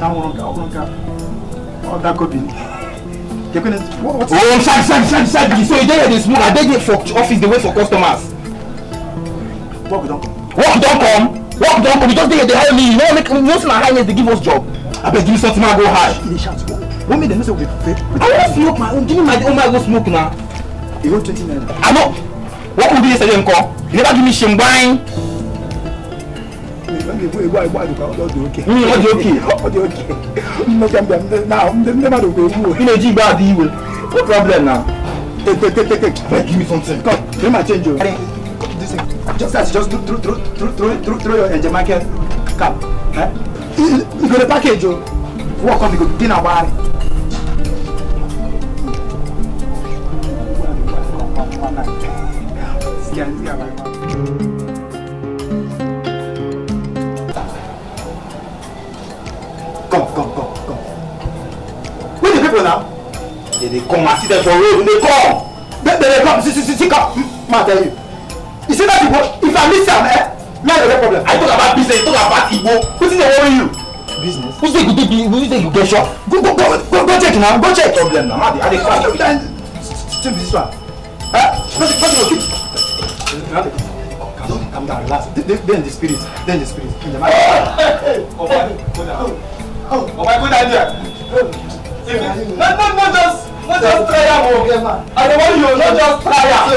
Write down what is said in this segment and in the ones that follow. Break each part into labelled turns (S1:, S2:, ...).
S1: Oh, nka ọhụrụ nka ọ dakobi So you don't there this morning? I beg you for office, they wait for customers. Work don't come. Work don't come. Work don't come. We just there, they hire me. You know, make, most of my highness, they give us job. I beg you, something I go high. They shout, what made them say we fake? I want to smoke my own. Give me my oh, own, I go smoke now. You want 20 naira? I know. What could be yesterday, Nko? You never give me shambine ewu ewu aduka ọ dị oke ọ dị oke ọ dị oke mmekwa mbịa ndị ndị mmadụ bụ ewu ị na-eji igbe adị iwe what problem na tetetetete give me something come give me my change o just as just throw throw throw throw throw your njemaka cap eh you go dey package o work on the go dey na gbagharị they dey come and see them for road they come they dey come see see see see come ma tell you you see that igbo if i miss am eh me i go get problem i talk about business talk about igbo wetin dey worry you business who say you dey be who say you get shop go go go go go check na go check problem na ma dey i dey cry every time still be this one eh person person go keep calm down relax then the spirit then the spirit in the matter. ọba go down ọba go down there. no no no just. No just try am o. I dey warn you, no just try am.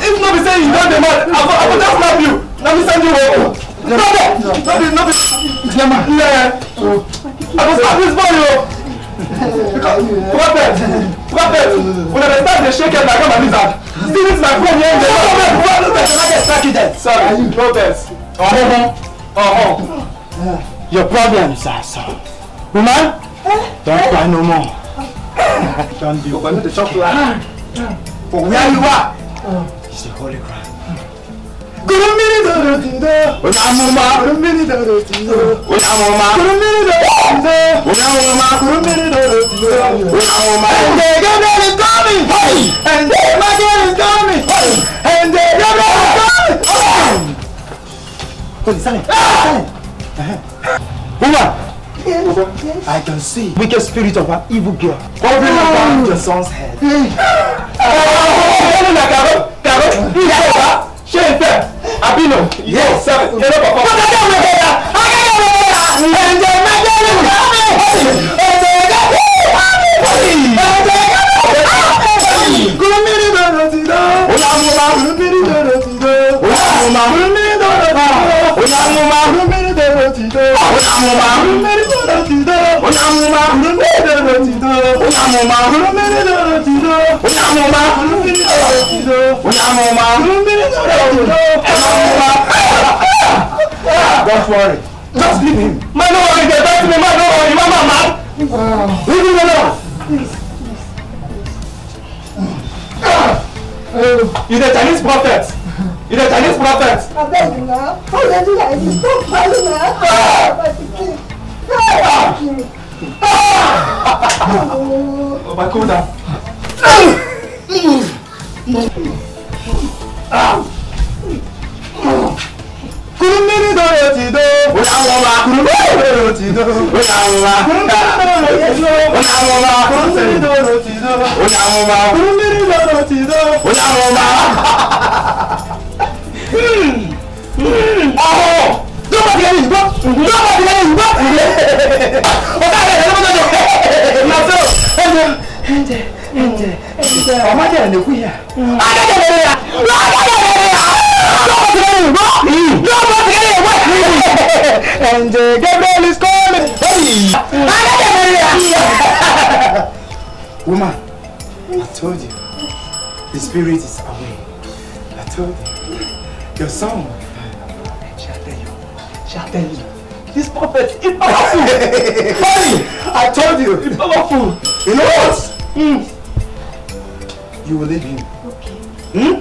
S1: If no be say you don dey mad, I go I go just slap you. Let me send you home. No no, no be no be. Yeah. I go slap this boy o. Oh. Prophet, prophet, una dey start dey shake head like I'm a lizard. See this my phone here. Prophet, prophet, prophet, prophet, prophet. Sorry, prophet. Uh-huh. Uh-huh. Your problems are solved. Woman, eh? don't eh? cry no more. don't be open to the chocolate. For ah, ah. where you are, it's the holy ground. Kurumini doro tindo, unamuma. Kurumini doro tindo, unamuma. Kurumini doro tindo, unamuma. Kurumini doro tindo, unamuma. And the Gabriel is coming. Hey. And the Michael is coming. Hey. And the Gabriel is coming. Hey. Sale, sale. Uma! Yes, yes. I can see wicked spirit of an evil girl hovering oh. around your son's head. Ṣé na kàró kàró ìyá ọba ṣé n fẹ́ àbínú? Yes. Kọ́tà dé ọ̀rọ̀ ẹ̀yà, akẹ́kọ̀ọ́ ẹ̀yà, ẹ̀jẹ̀ mẹ́jẹ̀ lè wá. unamuma unamuma unamuma unamuma don't worry just leave him My no worry dey talk to me ma no worry ma ma leave him alone. He's a Chinese prophet He's a Chinese prophet. I beg you now. how dey do like this don pass na. Ọba kí ó dá. Kùrùmírí dọ̀rọ̀ ti dó. Ó yà wọ́n wa. Kùrùmírí dọ̀rọ̀ ti dó. Ó yà wọ́n wa. Kùrùmírí dọ̀rọ̀ ti dó. Ó yà wọ́n wa. Kùrùmírí dọ̀rọ̀ ti dó. Ó ti dó. Ó yà wọ́n ọ̀gá rẹ̀ ló mọ́tò jọ màtó ẹ̀jẹ̀ ẹ̀jẹ̀ ẹ̀jẹ̀ ẹ̀jẹ̀ ọmọdé rẹ̀ lè kú yà. ọmọdé rẹ̀ lè yà lọ́wọ́ rẹ̀ yà lọ́wọ́ rẹ̀ yà lọ́wọ́ rẹ̀ yà wọ́n. ẹ̀jẹ̀ Gabriel is calling. ọmọdé rẹ̀ lè yà. woman I told you the spirit is away I told you your son. prophet. It's powerful. Funny. I told you. It's powerful. You know what? Mm. You will leave him. Okay. Hmm?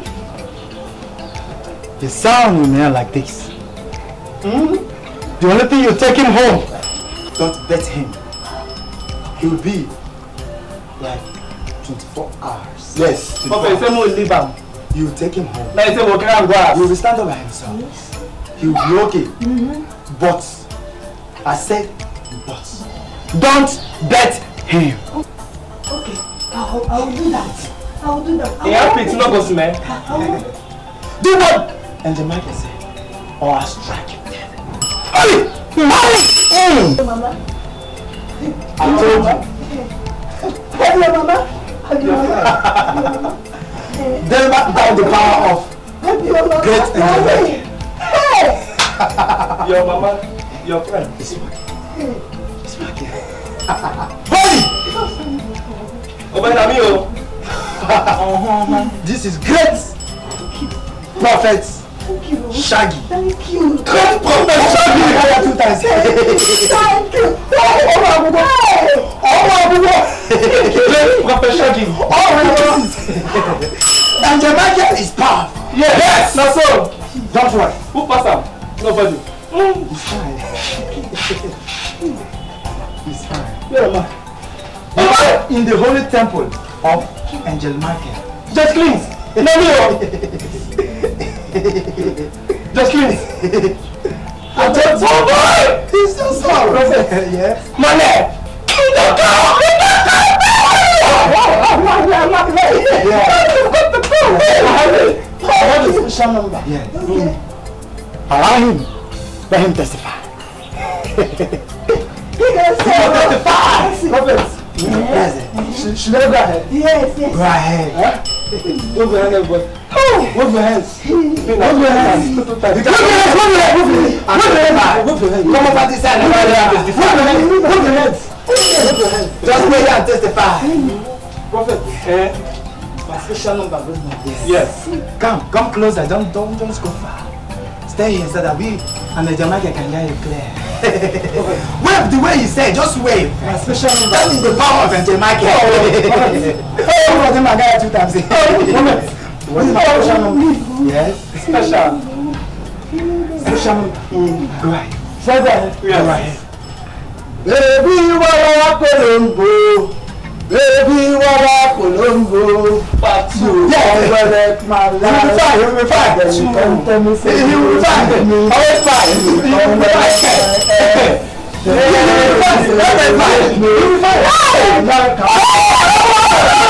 S1: The sound will not like this. Mm? The only thing you take him home. Don't bet him. He will be like 24 hours. Yes. Prophet, someone will leave him. You will take him home. Now Like, say, walk around grass. He will stand up by himself. Yes. He will be okay. Mm -hmm. But I said but. Don't bet him. Okay, I will do that. I will do that. Hey, help It's not us, man. Do what? And the man can say, or I'll strike him dead. Hey! Hey! Hey, Mama. I told you. Hey, Mama. Hey, Mama. Then back down the power of great enjoyment. Hey! Your mama your friend is back. He's back here. Holy! Obadami o. This is great. Prophet Shaggy. Thank you. Great prophet Shaggy. Higher two times. Thank you. Ọmọ àbúgbọ́. Ọmọ àbúgbọ́. Great prophet Shaggy. Oh my God. And the magic is powerful. Yes. yes. Na so. Don't worry. Who passed am? Nobody. It's fine. It's fine. Where am I? You in the holy temple of Angel Michael. Just cleanse. No, no. Just cleanse. I just oh boy! He's so sorry. yeah. My man. Kill the cow! Yeah. I have a special number. Yeah. Mm. Allow him. Let him testify. he can testify. Prophet. Yes. Should, should I go ahead? Yes, yes. Go ahead. Huh? Move your hand, everybody. Oh. your hands. Move your hands. Move your hands. Move your hands. Move your hands. Move your hands. Come over this side. Move your hands. Move your hands. Move your hands. Move your hands. and testify. Prophet. My special number goes like this. Yes. Come, come closer. Don't, don't, don't go far. Stay here so that we And the Jamaican can hear you clear. wave the way you said, just wave. Especially that is the power of the Jamaican. Oh, oh, Jamaican two times. What is my special number? Yes. Special. Special number. Go ahead. Say that. Yes. Baby, what are you going to do? Baby, what up, Colombo? But you, yeah, well, let my life. You'll be fine, you'll be fine. Then you come to me, say, you'll be fine. I'll be fine. You'll be fine. You'll be fine. You'll be fine. You'll be fine. You'll be fine.